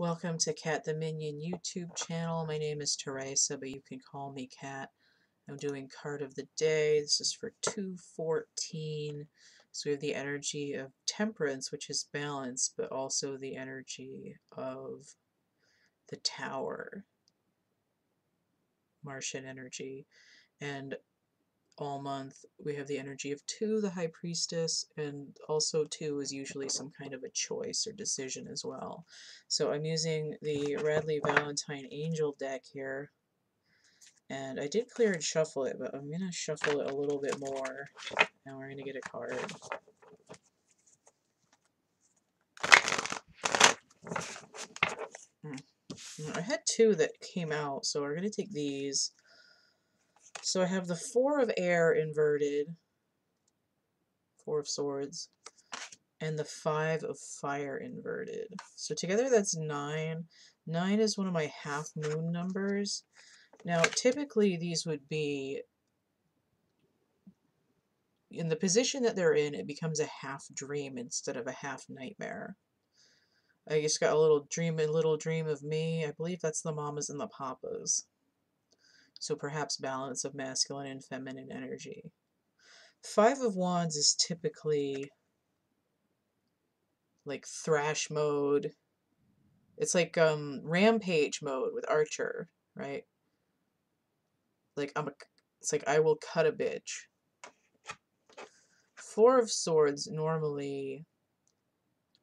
Welcome to Cat the Minion YouTube channel. My name is Teresa, but you can call me Cat. I'm doing card of the day. This is for 214. So we have the energy of temperance, which is balance, but also the energy of the tower, Martian energy. And all month we have the energy of two, the high priestess, and also two is usually some kind of a choice or decision as well. So I'm using the Radleigh Valentine Angel deck here. And I did clear and shuffle it, but I'm going to shuffle it a little bit more. Now we're going to get a card. Hmm. I had two that came out, so we're going to take these. So I have the Four of Air inverted, Four of Swords, and the Five of Fire inverted. So together that's nine. Nine is one of my half moon numbers. Now, typically these would be, in the position that they're in, it becomes a half dream instead of a half nightmare. I just got a little dream, a little dream of me. I believe that's the mamas and the papas. So perhaps balance of masculine and feminine energy. Five of Wands is typically like thrash mode. It's like um rampage mode with Archer, right? Like I'm a it's like I will cut a bitch. Four of Swords normally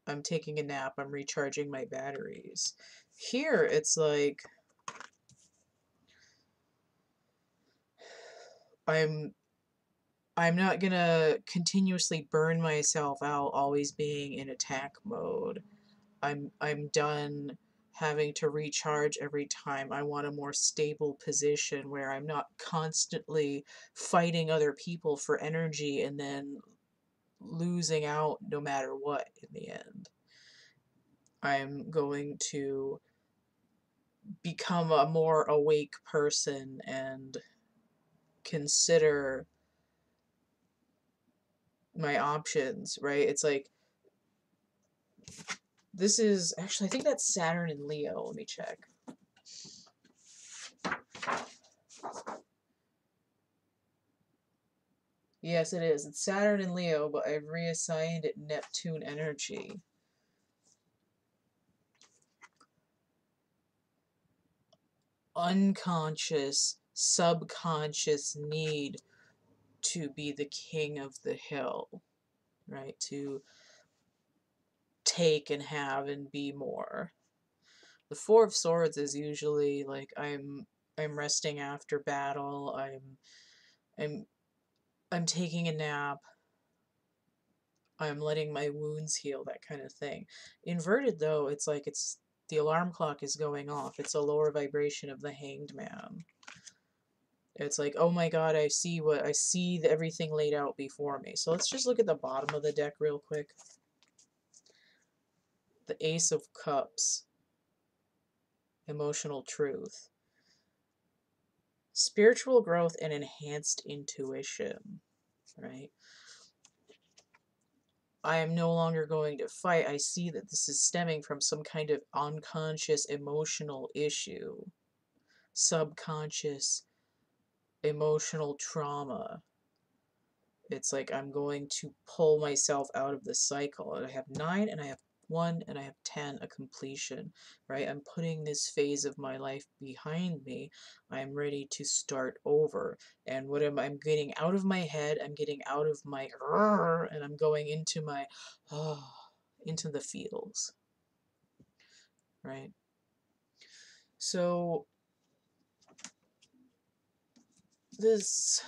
I'm taking a nap, I'm recharging my batteries. Here it's like I'm I'm not gonna continuously burn myself out always being in attack mode. I'm I'm done having to recharge every time. I want a more stable position where I'm not constantly fighting other people for energy and then losing out no matter what in the end. I'm going to become a more awake person and consider my options, right? It's like this is actually I think that's Saturn and Leo. Let me check. Yes, it is. It's Saturn and Leo, but I've reassigned it Neptune energy. Unconscious subconscious need to be the king of the hill, right? To take and have and be more. The Four of Swords is usually like I'm I'm resting after battle. I'm I'm I'm taking a nap. I'm letting my wounds heal, that kind of thing. Inverted though, it's like it's the alarm clock is going off. It's a lower vibration of the hanged man. It's like, oh my god, I see what I see everything laid out before me. So let's just look at the bottom of the deck real quick. The Ace of Cups. Emotional truth. Spiritual growth and enhanced intuition, right? I am no longer going to fight. I see that this is stemming from some kind of unconscious emotional issue, subconscious emotional trauma. It's like I'm going to pull myself out of the cycle. And I have nine and I have one and I have 10, a completion, right? I'm putting this phase of my life behind me. I'm ready to start over. And what am I'm getting out of my head? I'm getting out of my and I'm going into my oh, into the feels. Right? So this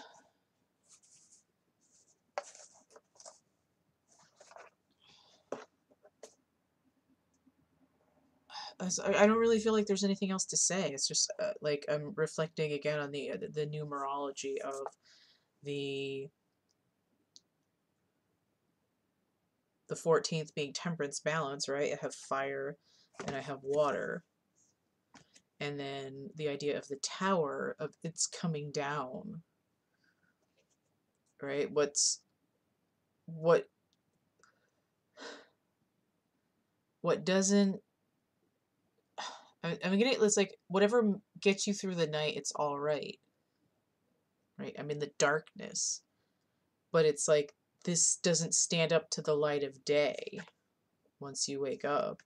I don't really feel like there's anything else to say. It's just uh, like I'm reflecting again on the uh, the numerology of the the 14th being temperance balance, right? I have fire and I have water and then the idea of the tower of it's coming down right what's what what doesn't I, I'm gonna. It's like whatever gets you through the night. It's all right. Right. I'm in the darkness, but it's like this doesn't stand up to the light of day. Once you wake up,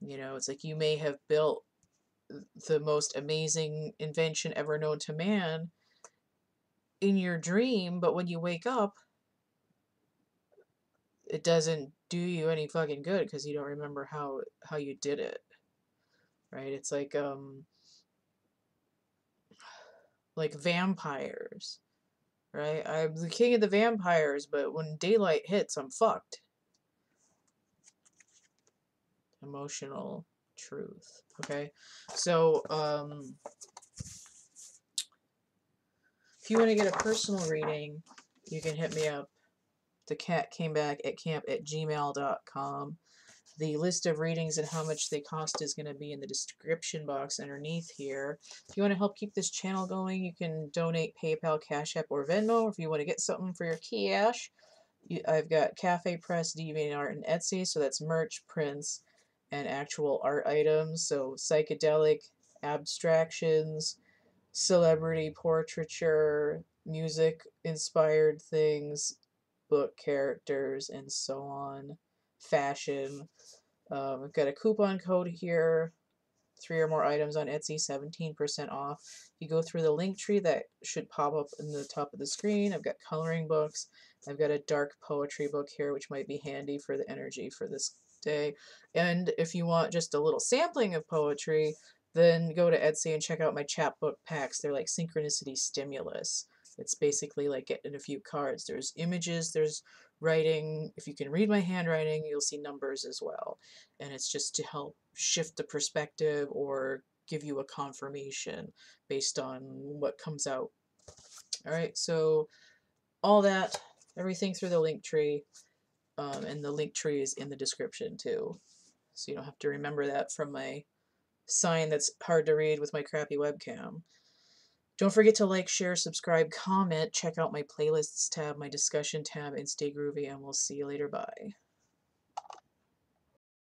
you know, it's like you may have built the most amazing invention ever known to man in your dream, but when you wake up, it doesn't do you any fucking good because you don't remember how how you did it. Right? It's like um like vampires. Right? I'm the king of the vampires, but when daylight hits, I'm fucked. Emotional truth. Okay? So um if you want to get a personal reading, you can hit me up. The cat came back at camp at gmail.com. The list of readings and how much they cost is going to be in the description box underneath here. If you want to help keep this channel going, you can donate PayPal, Cash App, or Venmo. If you want to get something for your cash, I've got CafePress, DeviantArt, and Etsy. So that's merch, prints, and actual art items. So psychedelic abstractions, celebrity portraiture, music inspired things, book characters, and so on. Fashion. Um, I've got a coupon code here. Three or more items on Etsy, 17% off. You go through the Linktree that should pop up in the top of the screen. I've got coloring books. I've got a dark poetry book here, which might be handy for the energy for this day. And if you want just a little sampling of poetry, then go to Etsy and check out my chapbook packs. They're like synchronicity stimulus. It's basically like getting a few cards. There's images, there's writing. If you can read my handwriting, you'll see numbers as well. And it's just to help shift the perspective or give you a confirmation based on what comes out. All right, so all that, everything through the Linktree. Um, and the Linktree is in the description too. So you don't have to remember that from my sign that's hard to read with my crappy webcam. Don't forget to like, share, subscribe, comment, check out my playlists tab, my discussion tab, and stay groovy, and we'll see you later. Bye.